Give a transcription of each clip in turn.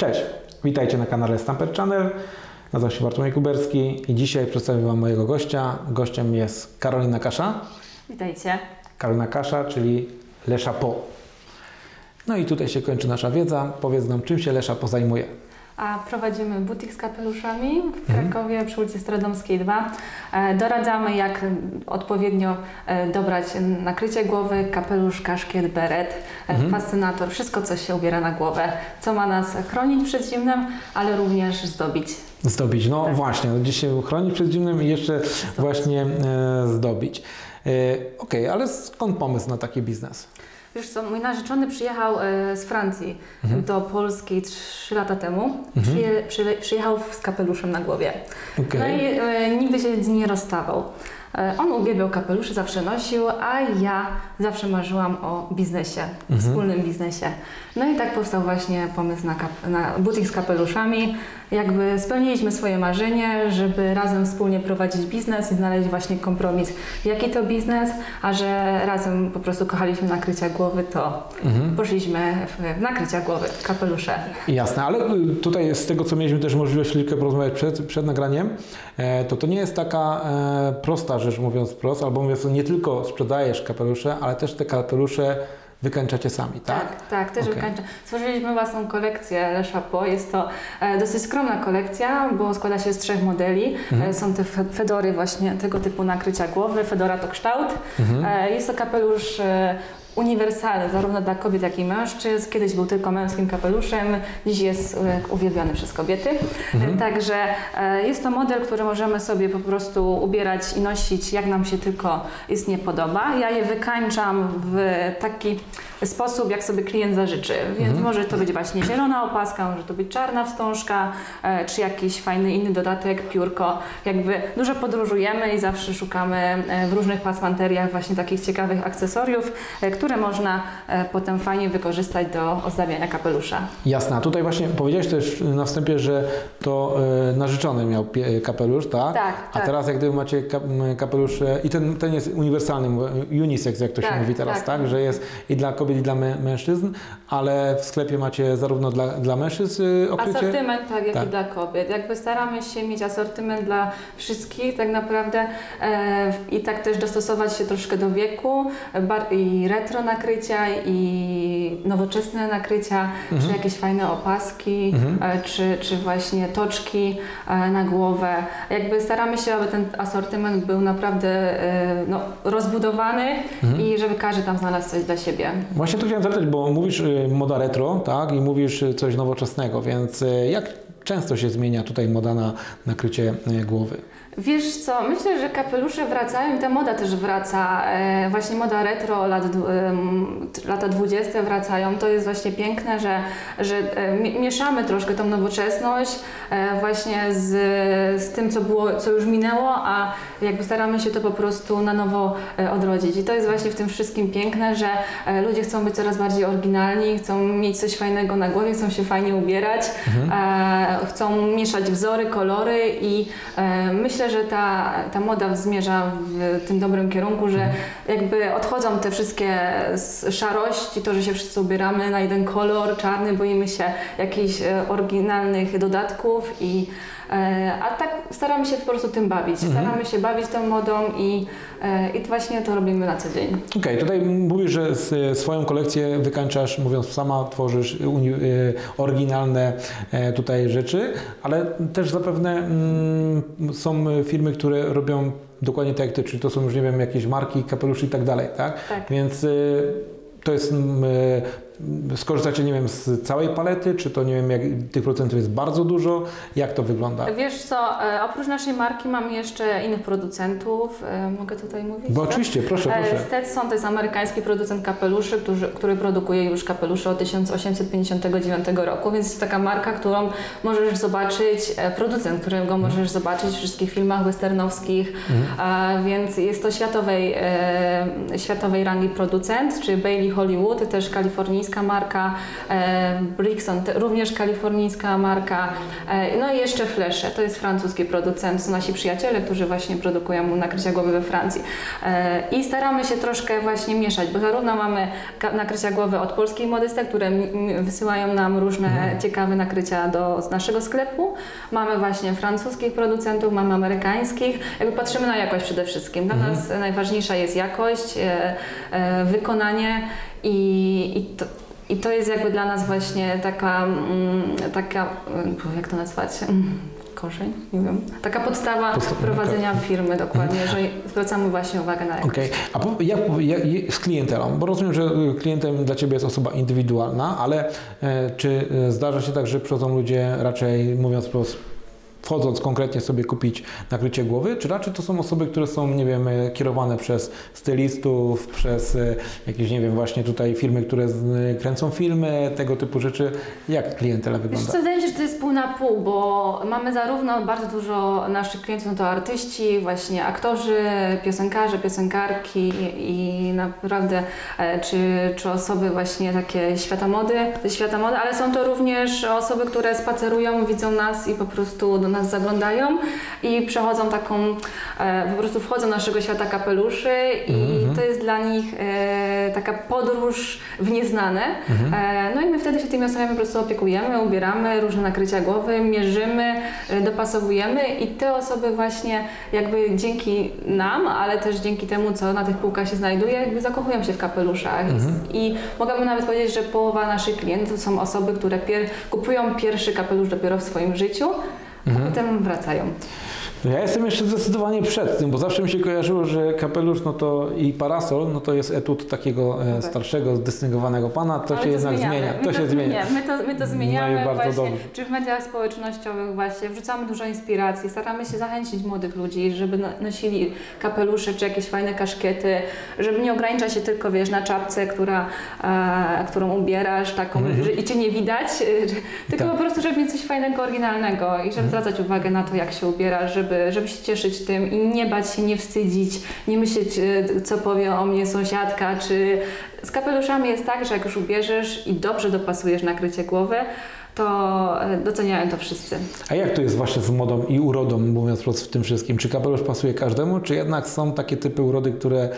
Cześć, witajcie na kanale Stamper Channel. Nazywam się Bartłomiej Kuberski i dzisiaj przedstawię Wam mojego gościa. Gościem jest Karolina Kasza. Witajcie. Karolina Kasza, czyli Le Chapeau. No i tutaj się kończy nasza wiedza. Powiedz nam, czym się Le Chapeau zajmuje. A prowadzimy butik z kapeluszami w Krakowie przy ulicy Stradomskiej 2. E, Doradzamy, jak odpowiednio e, dobrać nakrycie głowy, kapelusz, kaszkiet, beret, e, fascynator, wszystko, co się ubiera na głowę, co ma nas chronić przed zimnem, ale również zdobić. Zdobić. No Tak. właśnie, no dzisiaj chronić przed zimnem i jeszcze właśnie e, zdobić. E, Okej, ale skąd pomysł na taki biznes? Wiesz co, mój narzeczony przyjechał e, z Francji do Polski 3 lata temu. Przyje, przyje, przyjechał z kapeluszem na głowie. Okej. No i e, nigdy się z nim nie rozstawał. E, on uwielbiał kapelusze, zawsze nosił, a ja zawsze marzyłam o biznesie, wspólnym biznesie. No i tak powstał właśnie pomysł na, kap- na butik z kapeluszami. Jakby spełniliśmy swoje marzenie, żeby razem wspólnie prowadzić biznes i znaleźć właśnie kompromis. Jaki to biznes, a że razem po prostu kochaliśmy nakrycia głowy, to poszliśmy w nakrycia głowy, w kapelusze. Jasne, ale y, tutaj z tego, co mieliśmy też możliwość chwilkę porozmawiać przed, przed nagraniem, e, to to nie jest taka e, prosta rzecz, mówiąc wprost, albo mówiąc, nie tylko sprzedajesz kapelusze, ale też te kapelusze wykańczacie sami, tak? Tak, tak, też Okej. wykańczę. Stworzyliśmy własną kolekcję Le Chapeau. Jest to e, dosyć skromna kolekcja, bo składa się z trzech modeli. Mhm. E, są te fe- fedory właśnie tego typu nakrycia głowy. Fedora to kształt. Mhm. E, jest to kapelusz uniwersalny zarówno dla kobiet, jak i mężczyzn. Kiedyś był tylko męskim kapeluszem, dziś jest e, uwielbiony przez kobiety. Mhm. E, Także e, jest to model, który możemy sobie po prostu ubierać i nosić jak nam się tylko istnie podoba. Ja je wykańczam w taki sposób, jak sobie klient zażyczy. Więc Mhm. może to być właśnie zielona opaska, może to być czarna wstążka, e, czy jakiś fajny inny dodatek, piórko. Jakby dużo podróżujemy i zawsze szukamy e, w różnych pasmanteriach właśnie takich ciekawych akcesoriów, e, które można potem fajnie wykorzystać do ozdabiania kapelusza. Jasne, a tutaj właśnie powiedziałeś też na wstępie, że to narzeczony miał kapelusz, tak? Tak, A tak. teraz jak gdyby macie ka- m, kapelusze i ten, ten jest uniwersalny, unisex jak to się Tak, mówi teraz, tak. tak. Że jest i dla kobiet i dla mę- mężczyzn, ale w sklepie macie zarówno dla, dla mężczyzn y, okrycie? Asortyment tak jak Tak. i dla kobiet. Jakby staramy się mieć asortyment dla wszystkich tak naprawdę e, i tak też dostosować się troszkę do wieku bar- i retro nakrycia i nowoczesne nakrycia, Mhm. czy jakieś fajne opaski, e, czy, czy właśnie toczki e, na głowę. Jakby staramy się, aby ten asortyment był naprawdę e, no, rozbudowany Mhm. i żeby każdy tam znalazł coś dla siebie. Właśnie to chciałem zapytać, bo mówisz y, moda retro, tak? I mówisz y, coś nowoczesnego, więc y, jak często się zmienia tutaj moda na nakrycie głowy? Wiesz co, myślę, że kapelusze wracają i ta moda też wraca. E, właśnie moda retro, lat, lata 20 wracają. To jest właśnie piękne, że, że e, mi- mieszamy troszkę tą nowoczesność e, właśnie z, z tym, co było, co już minęło, a jakby staramy się to po prostu na nowo odrodzić. I to jest właśnie w tym wszystkim piękne, że ludzie chcą być coraz bardziej oryginalni, chcą mieć coś fajnego na głowie, chcą się fajnie ubierać, e, chcą mieszać wzory, kolory i e, myślę, że ta, ta moda zmierza w tym dobrym kierunku, że jakby odchodzą te wszystkie szarości, to, że się wszyscy ubieramy na jeden kolor czarny, boimy się jakichś e, oryginalnych dodatków i a tak staramy się po prostu tym bawić. Staramy się bawić tą modą i, e, i właśnie to robimy na co dzień. Okej, tutaj mówisz, że s- swoją kolekcję wykańczasz, mówiąc sama, tworzysz oryginalne e, tutaj rzeczy, ale też zapewne mm, są firmy, które robią dokładnie tak jak ty, czyli to są już, nie wiem, jakieś marki, kapelusze i tak dalej, tak? Tak. Więc y, to jest, mm, y, skorzystacie, nie wiem, z całej palety, czy to, nie wiem, jak tych procentów jest bardzo dużo, jak to wygląda? Wiesz co, e, oprócz naszej marki mamy jeszcze innych producentów. E, Mogę tutaj mówić? Bo tak? oczywiście, proszę, E, proszę. Stetson to jest amerykański producent kapeluszy, który, który produkuje już kapelusze od 1859 roku, więc jest taka marka, którą możesz zobaczyć, producent, którego możesz zobaczyć w wszystkich filmach westernowskich, Mhm. więc jest to światowej, światowej rangi producent, czy Bailey Hollywood, też kalifornijska marka, e, Brixton, te, również kalifornijska marka, e, no i jeszcze Flesze, to jest francuski producent, są nasi przyjaciele, którzy właśnie produkują nakrycia głowy we Francji. E, I staramy się troszkę właśnie mieszać, bo zarówno mamy nakrycia głowy od polskiej modystek, które wysyłają nam różne ciekawe nakrycia do naszego sklepu, mamy właśnie francuskich producentów, mamy amerykańskich, jakby patrzymy na jakość przede wszystkim. Dla nas najważniejsza jest jakość, e, e, wykonanie i, i to, i to jest jakby dla nas właśnie taka, mm, taka mm, jak to nazwać? Korzeń? Nie wiem. Taka podstawa Podsta- prowadzenia firmy dokładnie, że zwracamy właśnie uwagę na jakość. Okej, a po, jak, jak, z klientelą? Bo rozumiem, że y, klientem dla Ciebie jest osoba indywidualna, ale e, czy e, zdarza się tak, że przychodzą ludzie raczej, mówiąc wprost, wchodząc konkretnie sobie kupić nakrycie głowy, czy raczej to są osoby, które są, nie wiem, e, kierowane przez stylistów, przez e, jakieś, nie wiem, właśnie tutaj firmy, które z- kręcą filmy, tego typu rzeczy. Jak klientela Wiesz wygląda? co, wydaje mi się, że to jest pół na pół, bo mamy zarówno bardzo dużo naszych klientów, no to artyści, właśnie aktorzy, piosenkarze, piosenkarki i naprawdę, e, czy, czy osoby właśnie takie świata mody, świata mody, ale są to również osoby, które spacerują, widzą nas i po prostu do nas zaglądają i przechodzą taką, e, po prostu wchodzą do naszego świata kapeluszy i to jest dla nich e, taka podróż w nieznane. E, no i my wtedy się tymi osobami po prostu opiekujemy, ubieramy różne nakrycia głowy, mierzymy, dopasowujemy i te osoby właśnie jakby dzięki nam, ale też dzięki temu, co na tych półkach się znajduje, jakby zakochują się w kapeluszach. I mogłabym nawet powiedzieć, że połowa naszych klientów są osoby, które pier- kupują pierwszy kapelusz dopiero w swoim życiu, a potem wracają. Ja jestem jeszcze zdecydowanie przed tym, bo zawsze mi się kojarzyło, że kapelusz no to i parasol no to jest etut takiego e, Tak. starszego, zdystyngowanego pana, to Ale się jednak zmieniamy. zmienia. My To się zmienia. My, to, my to zmieniamy No i bardzo właśnie, dobrze. czy w mediach społecznościowych właśnie, wrzucamy dużo inspiracji, staramy się zachęcić młodych ludzi, żeby no- nosili kapelusze czy jakieś fajne kaszkiety, żeby nie ograniczać się tylko, wiesz, na czapce, która, e, którą ubierasz taką że, i Cię nie widać, że, tylko Tak. po prostu, żeby mieć coś fajnego, oryginalnego i żeby zwracać uwagę na to, jak się ubierasz, żeby, żeby się cieszyć tym i nie bać się, nie wstydzić, nie myśleć, e, co powie o mnie sąsiadka, czy z kapeluszami jest tak, że jak już ubierzesz i dobrze dopasujesz nakrycie głowy, to e, doceniają to wszyscy. A jak to jest właśnie z modą i urodą, mówiąc wprost w tym wszystkim? Czy kapelusz pasuje każdemu, czy jednak są takie typy urody, które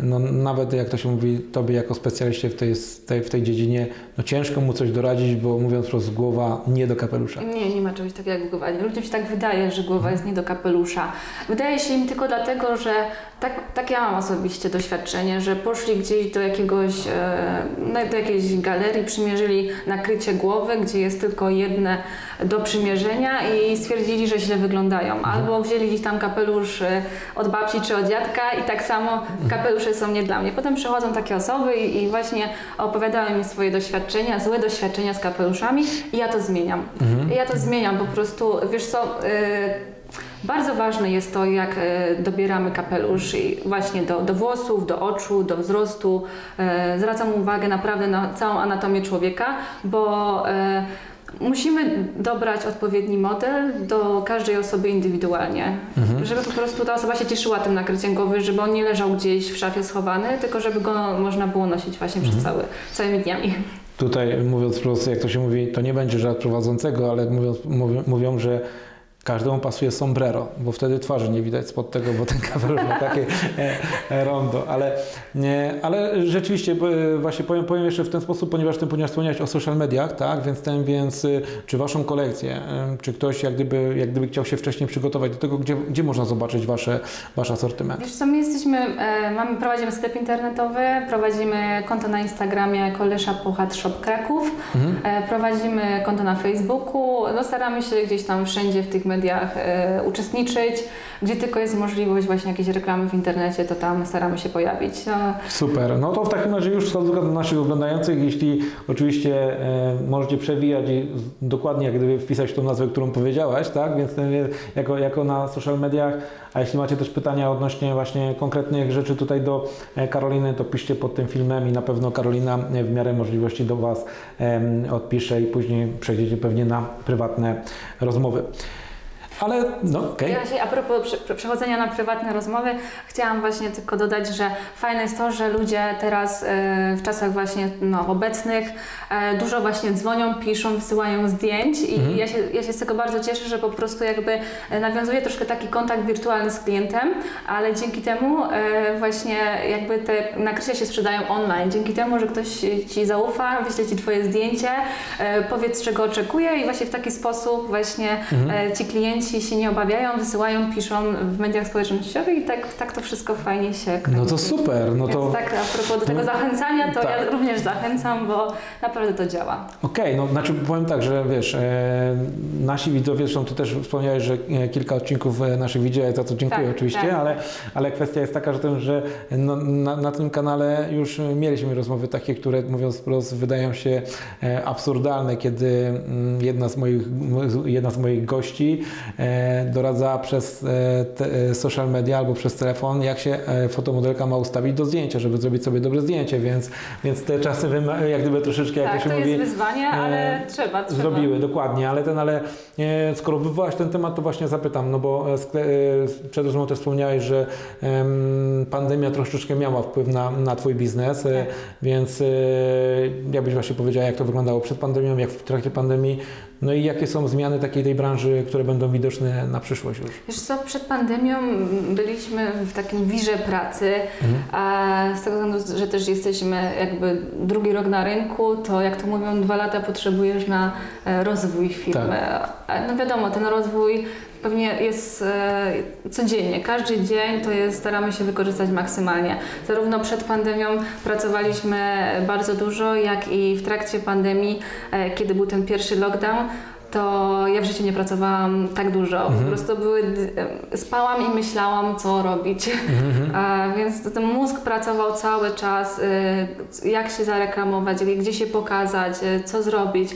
no, nawet jak to się mówi, tobie jako specjaliście w tej, tej, w tej dziedzinie, no ciężko mu coś doradzić, bo mówiąc wprost głowa nie do kapelusza. Nie, nie ma czegoś takiego jak głowa. Ludziom się tak wydaje, że głowa jest nie do kapelusza. Wydaje się im tylko dlatego, że tak, tak ja mam osobiście doświadczenie, że poszli gdzieś do jakiegoś, e, do jakiejś galerii, przymierzyli nakrycie głowy, gdzie jest tylko jedne do przymierzenia i stwierdzili, że źle wyglądają. Albo wzięli gdzieś tam kapelusz e, od babci czy od dziadka i tak samo są nie dla mnie. Potem przychodzą takie osoby i, i właśnie opowiadają mi swoje doświadczenia, złe doświadczenia z kapeluszami i ja to zmieniam. I ja to zmieniam po prostu, wiesz co, y, bardzo ważne jest to, jak y, dobieramy kapelusz i właśnie do, do włosów, do oczu, do wzrostu. Y, zwracam uwagę naprawdę na całą anatomię człowieka, bo Musimy dobrać odpowiedni model do każdej osoby indywidualnie, żeby po prostu ta osoba się cieszyła tym nakryciem głowy, żeby on nie leżał gdzieś w szafie schowany, tylko żeby go można było nosić właśnie przez cały, całymi dniami. Tutaj mówiąc wprost, jak to się mówi, to nie będzie żart prowadzącego, ale mówiąc, mówią, mówią, że każdemu pasuje sombrero, bo wtedy twarzy nie widać spod tego, bo ten kapelusz ma takie e, e, rondo. Ale, nie, ale rzeczywiście, e, właśnie powiem, powiem jeszcze w ten sposób, ponieważ ty ponieważ wspomniałeś o social mediach, tak, więc ten, więc y, czy waszą kolekcję, czy ktoś jak gdyby, jak gdyby chciał się wcześniej przygotować do tego, gdzie, gdzie można zobaczyć wasze, wasz asortyment? Wiesz co, my jesteśmy, mamy, prowadzimy sklep internetowy, prowadzimy konto na Instagramie Kolesza Puchat Shop Kraków, e, prowadzimy konto na Facebooku, no staramy się gdzieś tam wszędzie w tych mediach e, uczestniczyć, gdzie tylko jest możliwość właśnie jakiejś reklamy w internecie, to tam staramy się pojawić. Super. No to w takim razie już wskazówka dla naszych oglądających, jeśli oczywiście e, możecie przewijać i dokładnie jak gdyby wpisać tą nazwę, którą powiedziałaś, tak? Więc jako, jako na social mediach, a jeśli macie też pytania odnośnie właśnie konkretnych rzeczy tutaj do e, Karoliny, to piszcie pod tym filmem i na pewno Karolina w miarę możliwości do Was odpisze i później przejdziecie pewnie na prywatne rozmowy. Ale no okej. Ja się, a propos prze- przechodzenia na prywatne rozmowy, chciałam właśnie tylko dodać, że fajne jest to, że ludzie teraz e, w czasach właśnie no, obecnych e, dużo właśnie dzwonią, piszą, wysyłają zdjęć i Mhm. ja, się, ja się z tego bardzo cieszę, że po prostu jakby e, nawiązuje troszkę taki kontakt wirtualny z klientem, ale dzięki temu e, właśnie jakby te nakrycia się sprzedają online. Dzięki temu, że ktoś Ci zaufa, wyśle Ci Twoje zdjęcie, powiedz czego oczekuje i właśnie w taki sposób właśnie Mhm. ci klienci się nie obawiają, wysyłają, piszą w mediach społecznościowych i tak, tak to wszystko fajnie się kręci. No to super, no to tak a propos do tego no, zachęcania, to tak. ja również zachęcam, bo naprawdę to działa. Okej, no znaczy powiem tak, że wiesz, e, nasi widzowie, zresztą Ty też wspomniałeś, że e, kilka odcinków e, naszych widziałeś, za co dziękuję Tak, oczywiście, tak. Ale, ale kwestia jest taka, że, że no, na, na tym kanale już mieliśmy rozmowy takie, które mówiąc wprost wydają się e, absurdalne, kiedy mm, jedna z moich, jedna z moich gości e, doradza przez e, te, e, social media albo przez telefon, jak się fotomodelka ma ustawić do zdjęcia, żeby zrobić sobie dobre zdjęcie, więc, więc te czasy jak gdyby troszeczkę, jak tak, to to się mówi, jest wyzwanie, ale trzeba, trzeba. Zrobiły, dokładnie, ale ten, ale skoro wywołaś ten temat, to właśnie zapytam, no bo przed rozmową też wspomniałeś, że em, pandemia troszeczkę miała wpływ na, na Twój biznes, Tak. więc jakbyś właśnie powiedziała, jak to wyglądało przed pandemią, jak w trakcie pandemii, no i jakie są zmiany takiej tej branży, które będą widoczne na przyszłość już? Wiesz co, przed pandemią byliśmy w takim wirze pracy, Mhm. a z tego względu, że też jesteśmy jakby drugi rok na rynku, to jak to mówią, dwa lata potrzebujesz na e, rozwój firmy. A No wiadomo, ten rozwój pewnie jest e, codziennie, każdy dzień to jest, staramy się wykorzystać maksymalnie. Zarówno przed pandemią pracowaliśmy bardzo dużo, jak i w trakcie pandemii, e, kiedy był ten pierwszy lockdown, to ja w życiu nie pracowałam tak dużo. Po Mhm. prostu były, e, spałam i myślałam, co robić. A, więc ten mózg pracował cały czas, y, jak się zareklamować, gdzie się pokazać, y, co zrobić.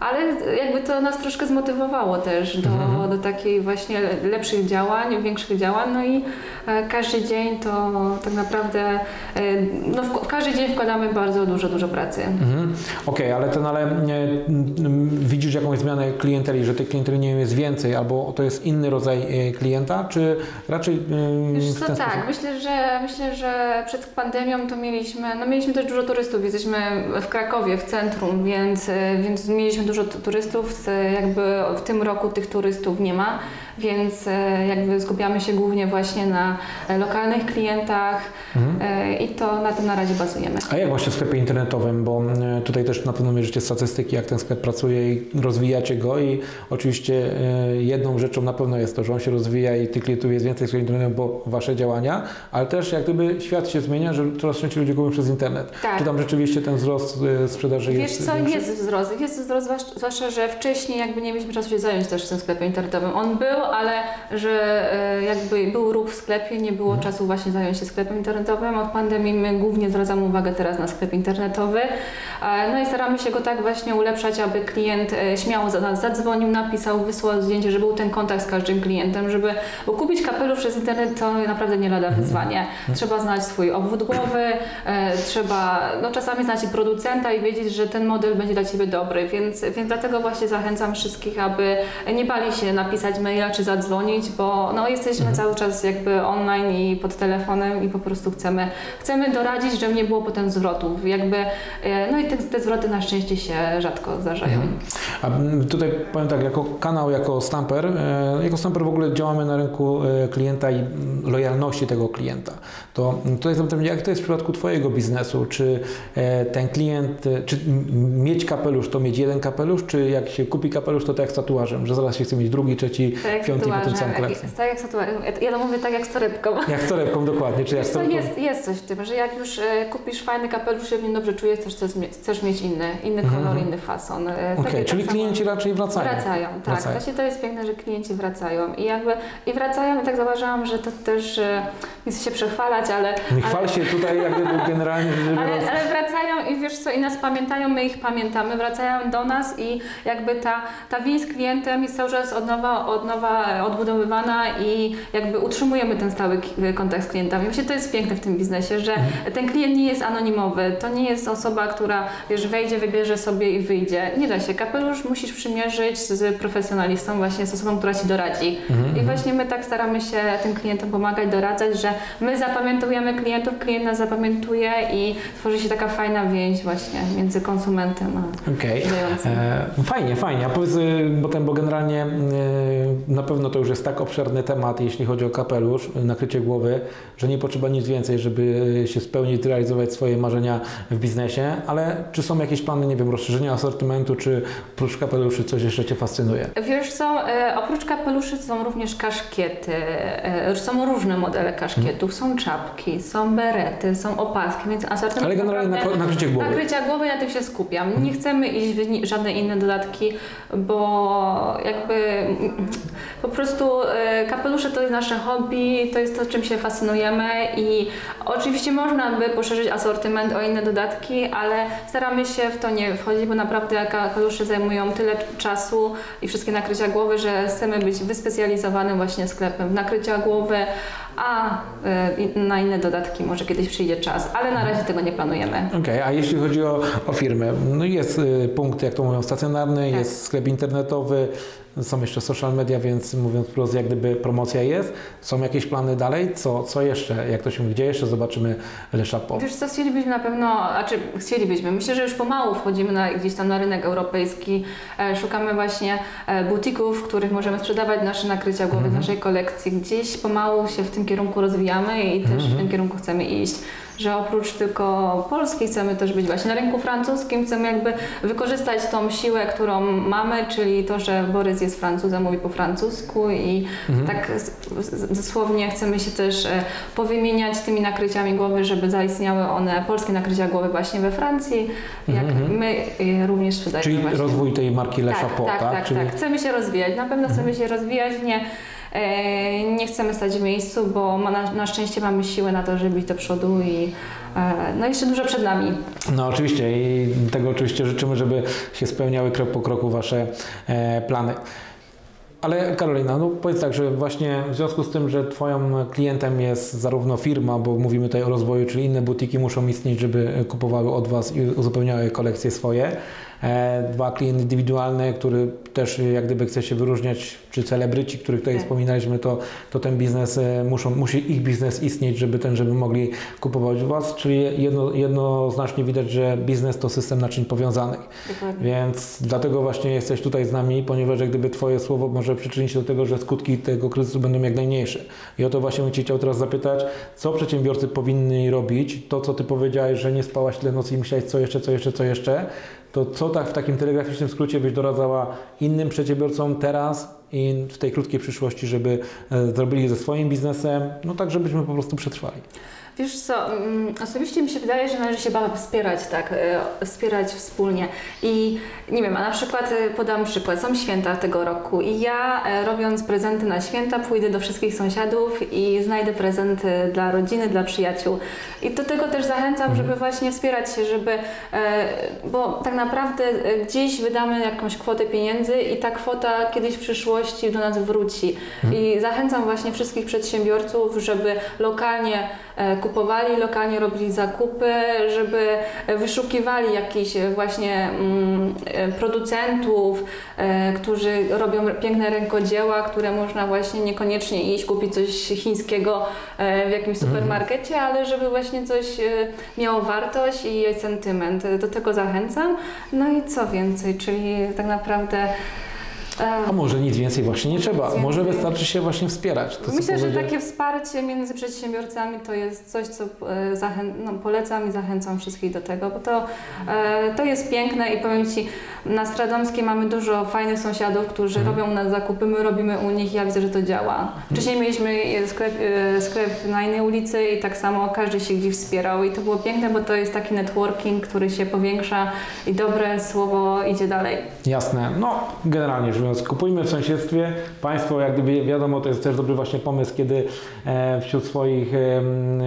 Ale jakby to nas troszkę zmotywowało też do, Mhm. do takiej właśnie lepszych działań, większych działań. No i e, każdy dzień to tak naprawdę, e, no w, każdy dzień wkładamy bardzo dużo, dużo pracy. Mhm. Okej, ale ten, ale nie, mm, widzisz jakąś zmianę klienteli, że tej klienteli nie jest więcej, albo to jest inny rodzaj e, klienta, czy raczej mm, Wiesz w co, tak, sposób? myślę, że myślę, że przed pandemią to mieliśmy, no mieliśmy też dużo turystów, jesteśmy w Krakowie, w centrum, więc, więc mieliśmy dużo tu- turystów, jakby w tym roku tych turystów nie ma, więc e, jakby skupiamy się głównie właśnie na e, lokalnych klientach Mhm. e, i to na tym na razie bazujemy. A jak właśnie w sklepie internetowym, bo tutaj też na pewno mierzycie statystyki, jak ten sklep pracuje i rozwijacie go i oczywiście jedną rzeczą na pewno jest to, że on się rozwija i tych klientów jest więcej sklepie internetowym, bo Wasze działania, ale też jak gdyby świat się zmienia, że coraz częściej ludzie kupują przez internet. Tak. Czy tam rzeczywiście ten wzrost sprzedaży Wiesz jest co, większy? jest wzrost. Jest wzrost, zwłasz- zwłaszcza, że wcześniej jakby nie mieliśmy czasu się zająć też tym sklepem internetowym. On był, ale że e, jakby był ruch w sklepie, nie było czasu właśnie zająć się sklepem internetowym. Od pandemii my głównie zwracamy uwagę teraz na sklep internetowy. E, No i staramy się go tak właśnie ulepszać, aby klient e, śmiało za nas zadzwonił, napisał, wysłał zdjęcie, żeby był ten kontakt z każdym klientem, żeby bo kupić kapelusz przez internet to naprawdę nie lada wyzwanie. Trzeba znać swój obwód głowy, trzeba no, czasami znać i producenta i wiedzieć, że ten model będzie dla Ciebie dobry, więc, więc dlatego właśnie zachęcam wszystkich, aby nie bali się napisać maila czy zadzwonić, bo no, jesteśmy cały czas jakby online i pod telefonem i po prostu chcemy, chcemy doradzić, żeby nie było potem zwrotów. Jakby, e, no i te, te zwroty na szczęście się rzadko zdarzają. A mm, tutaj powiem tak, jako kanał, jako Stamper, e, jako Stamper w ogóle działamy na rynku e, klienta i mm, lojalności tego klienta. To mm, tutaj zapytam, jak to jest w przypadku Twojego biznesu? Czy ten klient, czy mieć kapelusz to mieć jeden kapelusz, czy jak się kupi kapelusz to tak jak z tatuażem, że zaraz się chce mieć drugi, trzeci, Tak jak tatuażem, całą jak- kolekcję? Tak jak z tatuażem. Ja to mówię tak jak z torebką. Jak z torebką dokładnie, czy jak z torebką? jest, jest coś w tym, że jak już e, kupisz fajny kapelusz, się w nim dobrze czujesz, też chcesz, chcesz mieć inny, inny Mhm, kolor, mhm. inny fason. E, Okej, tak jak czyli tak klienci raczej wracają. Wracają, tak. Wracają. Właśnie to jest piękne, że klienci wracają. I jakby i wracają i tak zauważyłam, że to też e, nie chcę się przechwalać, ale, Nie chwal się tutaj jak gdyby generalnie ale, ale wracają i wiesz co, i nas pamiętają, my ich pamiętamy, wracają do nas i jakby ta, ta więź z klientem jest cały czas od nowa, od nowa odbudowywana i jakby utrzymujemy ten stały kontakt z klientami. Właśnie to jest piękne w tym biznesie, że ten klient nie jest anonimowy, to nie jest osoba, która wiesz, wejdzie, wybierze sobie i wyjdzie. Nie da się. Kapelusz musisz przymierzyć z profesjonalistą, właśnie z osobą, która Ci doradzi. I właśnie my tak staramy się tym klientom pomagać, doradzać, że my zapamiętujemy klientów, klient nas zapamiętuje i tworzy się taka fajna więź właśnie między konsumentem a kupującym. E, Fajnie, fajnie. A powiedz, bo, ten, bo generalnie y, na pewno to już jest tak obszerny temat, jeśli chodzi o kapelusz, y, nakrycie głowy, że nie potrzeba nic więcej, żeby y, się spełnić, realizować swoje marzenia w biznesie, ale czy są jakieś plany, nie wiem, rozszerzenia asortymentu, czy oprócz kapeluszy coś jeszcze Cię fascynuje? Wiesz co, e, oprócz kapeluszy są również kaszkiety, e, są różne modele kaszkietów, są czapki, są berety, są opaski, więc asortyment Ale generalnie naprawdę- na, nakrycie głowy. Nakrycia głowy, na tym się skupiam. Nie chcemy iść w żadne inne dodatki, bo jakby po prostu e, kapelusze to jest nasze hobby, to jest to, czym się fascynujemy i oczywiście można by poszerzyć asortyment o inne dodatki, ale staramy się w to nie wchodzić, bo naprawdę kapelusze zajmują tyle czasu i wszystkie nakrycia głowy, że chcemy być wyspecjalizowanym właśnie sklepem nakrycia głowy, a i- na inne dodatki może kiedyś przyjdzie czas, ale na razie tego nie planujemy. Okej, a jeśli chodzi o, o firmę, no jest y, punkt, jak to mówią, stacjonarny, Tak. jest sklep internetowy, są jeszcze social media, więc mówiąc wprost, jak gdyby promocja jest. Są jakieś plany dalej? Co, co jeszcze? Jak to się gdzie jeszcze zobaczymy Le Chapeau? Wiesz co, chcielibyśmy na pewno, znaczy chcielibyśmy, myślę, że już pomału wchodzimy na, gdzieś tam na rynek europejski, e, szukamy właśnie e, butików, w których możemy sprzedawać nasze nakrycia głowy, naszej kolekcji. Gdzieś pomału się w tym kierunku rozwijamy i też w tym kierunku chcemy iść. Że oprócz tylko Polski chcemy też być właśnie na rynku francuskim, chcemy jakby wykorzystać tą siłę, którą mamy, czyli to, że Borys jest Francuzem, mówi po francusku i tak z- z- dosłownie chcemy się też e, powymieniać tymi nakryciami głowy, żeby zaistniały one, polskie nakrycia głowy właśnie we Francji, jak my je również sprzedajemy Czyli właśnie. rozwój tej marki Le tak, Chapeau, tak, tak, Czyli tak. Chcemy się rozwijać, na pewno chcemy się rozwijać, nie, e, nie chcemy stać w miejscu, bo na, na szczęście mamy siłę na to, żeby iść do przodu i e, no jeszcze dużo przed nami. No oczywiście i tego oczywiście życzymy, żeby się spełniały krok po kroku Wasze e, plany. Ale Karolina, no powiedz tak, że właśnie w związku z tym, że Twoim klientem jest zarówno firma, bo mówimy tutaj o rozwoju, czyli inne butiki muszą istnieć, żeby kupowały od Was i uzupełniały kolekcje swoje. E, dwa, klient indywidualny, który też jak gdyby chce się wyróżniać, czy celebryci, których tutaj Tak. wspominaliśmy, to, to ten biznes e, muszą, musi ich biznes istnieć, żeby ten, żeby mogli kupować u Was, czyli jedno, jednoznacznie widać, że biznes to system naczyń powiązanych. Dokładnie. Więc dlatego właśnie jesteś tutaj z nami, ponieważ jak gdyby Twoje słowo może przyczynić się do tego, że skutki tego kryzysu będą jak najmniejsze. I o to właśnie bym Cię chciał teraz zapytać, co przedsiębiorcy powinni robić? To, co Ty powiedziałeś, że nie spałaś tyle nocy i myślałeś, co jeszcze, co jeszcze, co jeszcze, to co tak w takim telegraficznym skrócie byś doradzała innym przedsiębiorcom teraz i w tej krótkiej przyszłości, żeby e, zrobili ze swoim biznesem, no tak, żebyśmy po prostu przetrwali. Wiesz co, mm, osobiście mi się wydaje, że należy się bardzo wspierać, tak, e, wspierać wspólnie. I nie wiem, a na przykład e, podam przykład, są święta tego roku i ja e, robiąc prezenty na święta pójdę do wszystkich sąsiadów i znajdę prezenty dla rodziny, dla przyjaciół. I do tego też zachęcam, żeby właśnie wspierać się, żeby, bo tak naprawdę gdzieś wydamy jakąś kwotę pieniędzy i ta kwota kiedyś w przyszłości do nas wróci. I zachęcam właśnie wszystkich przedsiębiorców, żeby lokalnie kupowali, lokalnie robili zakupy, żeby wyszukiwali jakichś właśnie mm, producentów, e, którzy robią piękne rękodzieła, które można właśnie niekoniecznie iść kupić coś chińskiego e, w jakimś supermarkecie, ale żeby właśnie coś e, miało wartość i sentyment. Do tego zachęcam. No i co więcej, czyli tak naprawdę A może nic więcej właśnie nie trzeba, może wystarczy się właśnie wspierać. To, Myślę, że takie wsparcie między przedsiębiorcami to jest coś, co e, no, polecam i zachęcam wszystkich do tego, bo to, e, to jest piękne i powiem Ci, na Stradomskiej mamy dużo fajnych sąsiadów, którzy Mhm. robią u nas zakupy, my robimy u nich i ja widzę, że to działa. Wcześniej mieliśmy e, sklep, sklep na innej ulicy i tak samo każdy się gdzieś wspierał i to było piękne, bo to jest taki networking, który się powiększa i dobre słowo idzie dalej. Jasne. No, generalnie rzecz mówiąc, kupujmy w sąsiedztwie. Państwo, jak gdyby wiadomo, to jest też dobry właśnie pomysł, kiedy e, wśród swoich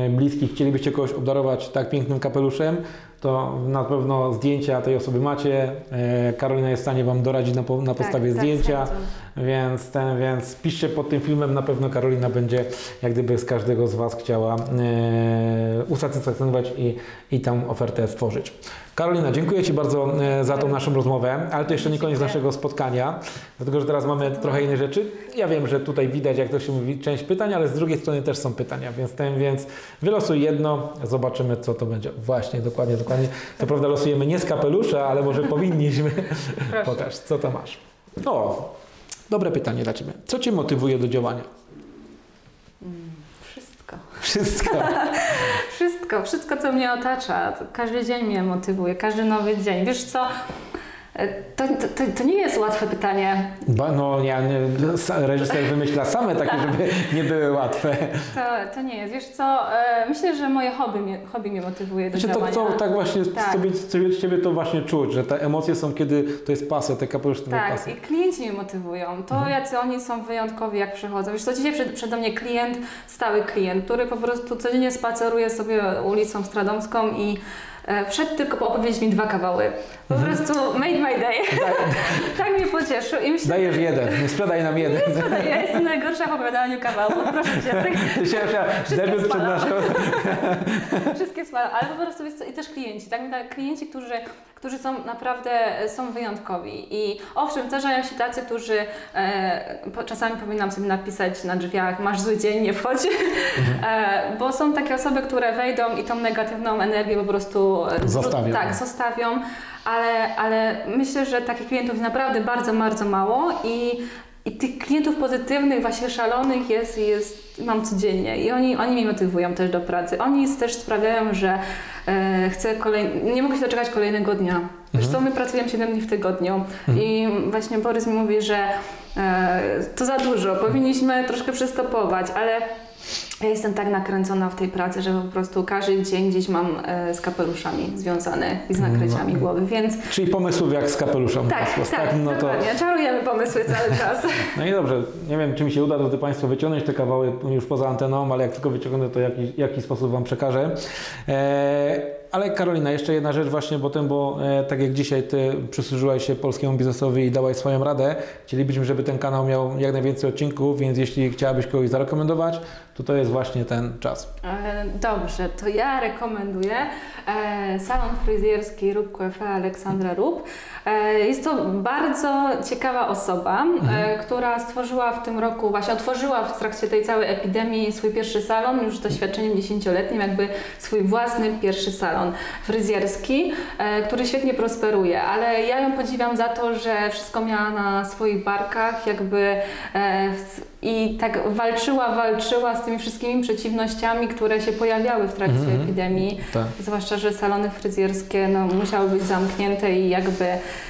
bliskich chcielibyście kogoś obdarować tak pięknym kapeluszem, to na pewno zdjęcia tej osoby macie. E, Karolina jest w stanie Wam doradzić na, po, na podstawie tak, zdjęcia. z chęcią. Więc, ten, więc piszcie pod tym filmem, na pewno Karolina będzie jak gdyby z każdego z Was chciała e, usatysfakcjonować i, i tą ofertę stworzyć. Karolina, dziękuję Ci bardzo e, za tą naszą rozmowę, ale to jeszcze nie koniec naszego spotkania, dlatego że teraz mamy trochę inne rzeczy. Ja wiem, że tutaj widać, jak to się mówi, część pytań, ale z drugiej strony też są pytania, więc, ten, więc wylosuj jedno, zobaczymy co to będzie. Właśnie, dokładnie, dokładnie. To prawda losujemy nie z kapelusza, ale może powinniśmy. Proszę. Pokaż, co to masz. O, dobre pytanie dla Ciebie. Co Cię motywuje do działania? Wszystko. Wszystko. Wszystko, wszystko co mnie otacza. Każdy dzień mnie motywuje, każdy nowy dzień. Wiesz co? To, to, to, to nie jest łatwe pytanie. Ba, no, ja nie, reżyser wymyśla same takie, żeby nie były łatwe. To, to nie jest. Wiesz co? e, Myślę, że moje hobby mnie, hobby mnie motywuje do Znaczy, to, działania. to tak właśnie Tak. Sobie, sobie z Ciebie to właśnie czuć, że te emocje są, kiedy to jest pasja, te kapelusz to Tak, pasja. i klienci mnie motywują. To, Mhm. jacy oni są wyjątkowi, jak przychodzą. Wiesz co, dzisiaj przed, przede mnie klient, stały klient, który po prostu codziennie spaceruje sobie ulicą Stradomską i wszedł tylko opowiedzieć mi dwa kawały. Po Mhm. prostu made my day. tak mnie pocieszył i myślę, Dajesz jeden, nie sprzedaj nam jeden. że ja jestem najgorsza w opowiadaniu kawałów. Proszę Cię, tak, Ty się Wszystkie debiut przed naszą... wszystkie smały, ale po prostu co, i też klienci, tak, tak klienci, którzy, którzy są naprawdę e, są wyjątkowi i owszem, zdarzają się tacy, którzy e, po, czasami powinnam sobie napisać na drzwiach, masz zły dzień, nie wchodź, e, bo są takie osoby, które wejdą i tą negatywną energię po prostu e, Zostawią. Tak, zostawią, ale, ale myślę, że takich klientów jest naprawdę bardzo, bardzo mało i i tych klientów pozytywnych, właśnie szalonych jest, jest mam codziennie i oni, oni mnie motywują też do pracy. Oni też sprawiają, że e, chcę kolej... nie mogę się doczekać kolejnego dnia. Wiesz co, my pracujemy 7 dni w tygodniu i właśnie Borys mi mówi, że e, to za dużo, powinniśmy troszkę przystopować, ale ja jestem tak nakręcona w tej pracy, że po prostu każdy dzień gdzieś mam e, z kapeluszami związane i z nakryciami No. głowy, więc Czyli pomysłów jak z kapeluszem. tak, hasło. tak, no to. Czarujemy pomysły cały czas. No i dobrze, nie wiem czy mi się uda, drodzy Państwo, wyciągnąć te kawały już poza anteną, ale jak tylko wyciągnę, to jaki, jaki sposób Wam przekażę. E, ale Karolina, jeszcze jedna rzecz właśnie, bo ten, bo e, tak jak dzisiaj Ty przysłużyłaś się polskiemu biznesowi i dałaś swoją radę, chcielibyśmy, żeby ten kanał miał jak najwięcej odcinków, więc jeśli chciałabyś kogoś zarekomendować, to to jest właśnie ten czas. E, Dobrze, to ja rekomenduję e, salon fryzjerski Rób Coiffeur Aleksandra Rób. E, Jest to bardzo ciekawa osoba, e, która stworzyła w tym roku, właśnie otworzyła w trakcie tej całej epidemii swój pierwszy salon, już z doświadczeniem dziesięcioletnim, jakby swój własny pierwszy salon fryzjerski, który świetnie prosperuje, ale ja ją podziwiam za to, że wszystko miała na swoich barkach, jakby w- i tak walczyła, walczyła z tymi wszystkimi przeciwnościami, które się pojawiały w trakcie Mhm. epidemii. Tak. Zwłaszcza, że salony fryzjerskie no, musiały być zamknięte i jakby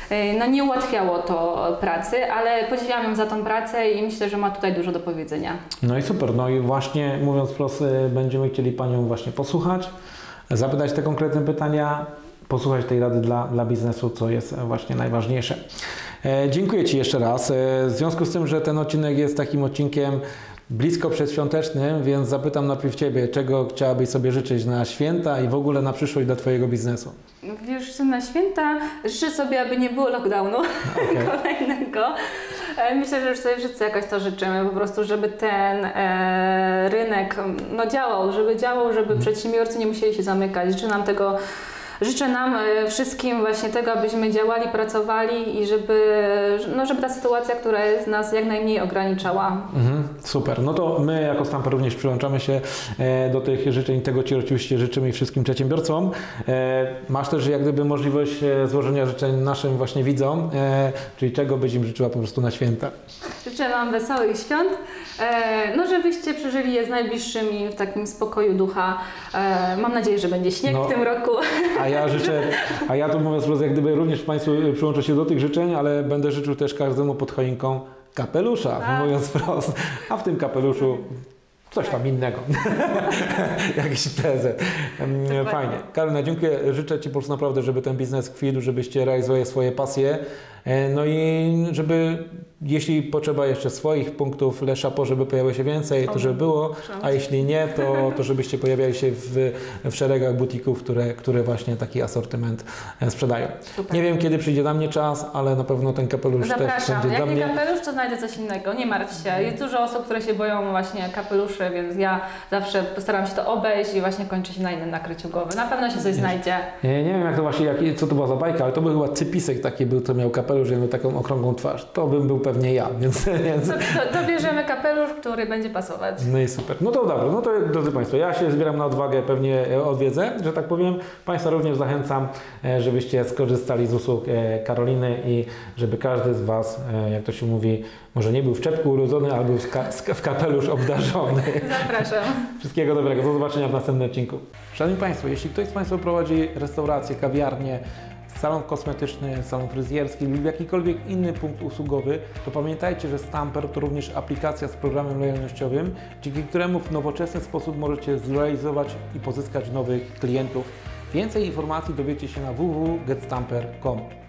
e, no, nie ułatwiało to pracy, ale podziwiam ją za tą pracę i myślę, że ma tutaj dużo do powiedzenia. No i super, no i właśnie mówiąc wprost, y, będziemy chcieli Panią właśnie posłuchać, zapytać te konkretne pytania, posłuchać tej rady dla, dla biznesu, co jest e, właśnie najważniejsze. E, dziękuję Ci jeszcze raz. E, w związku z tym, że ten odcinek jest takim odcinkiem blisko przedświątecznym, więc zapytam najpierw Ciebie, czego chciałabyś sobie życzyć na święta i w ogóle na przyszłość dla Twojego biznesu? Wiesz, na święta życzę sobie, aby nie było lockdownu Okej. kolejnego. E, Myślę, że już sobie wszyscy jakoś to życzymy, po prostu, żeby ten e, rynek no, działał, żeby działał, żeby przedsiębiorcy nie musieli się zamykać. Życzę nam tego, życzę nam e, wszystkim właśnie tego, abyśmy działali, pracowali i żeby, no, żeby ta sytuacja, która jest nas jak najmniej ograniczała. Mhm, super. No to my jako Stamper również przyłączamy się e, do tych życzeń. Tego Ci oczywiście życzymy i wszystkim przedsiębiorcom. E, masz też jak gdyby możliwość złożenia życzeń naszym właśnie widzom, czyli czego byś im życzyła po prostu na święta. Życzę Wam wesołych świąt, no żebyście przeżyli je z najbliższymi w takim spokoju ducha. Mam nadzieję, że będzie śnieg No. w tym roku. A ja życzę, a ja tu mówiąc wprost, jak gdyby również Państwu przyłączę się do tych życzeń, ale będę życzył też każdemu pod choinką kapelusza, Tak. mówiąc wprost. A w tym kapeluszu coś tam innego. Jakiś prezent. Em, Dokładnie. Fajnie. Karolina, dziękuję. Życzę Ci po prostu naprawdę, żeby ten biznes kwitł, żebyście realizowali swoje pasje. E, No i żeby, jeśli potrzeba jeszcze swoich punktów Le Chapeau, żeby pojawiło się więcej, to żeby było, a jeśli nie, to, to żebyście pojawiali się w, w szeregach butików, które, które właśnie taki asortyment e, sprzedają. Super. Nie wiem, kiedy przyjdzie na mnie czas, ale na pewno ten kapelusz też Zapraszam. będzie Jak dla nie mnie. kapelusz, to znajdę coś innego. Nie martw się. Jest dużo osób, które się boją właśnie kapeluszy, więc ja zawsze postaram się to obejść i właśnie kończy się na innym nakryciu głowy. Na pewno się coś znajdzie. Nie, nie wiem, jak to właśnie, jak, co to była za bajka, ale to był chyba cypisek taki był, to miał kapelusz i miał taką okrągłą twarz. To bym był pewnie ja, więc, więc To, to, to bierzemy kapelusz, który będzie pasować. No i super. No to dobrze, no to drodzy Państwo, ja się zbieram na odwagę, pewnie e, odwiedzę, że tak powiem. Państwa również zachęcam, e, żebyście skorzystali z usług e, Karoliny i żeby każdy z Was, jak to się mówi, może nie był w czepku urodzony, albo w, ka- w kapelusz obdarzony. Zapraszam. Wszystkiego dobrego, do zobaczenia w następnym odcinku. Szanowni Państwo, jeśli ktoś z Państwa prowadzi restaurację, kawiarnię, salon kosmetyczny, salon fryzjerski lub jakikolwiek inny punkt usługowy, to pamiętajcie, że Stamper to również aplikacja z programem lojalnościowym, dzięki któremu w nowoczesny sposób możecie zrealizować i pozyskać nowych klientów. Więcej informacji dowiecie się na www.getstamper.com.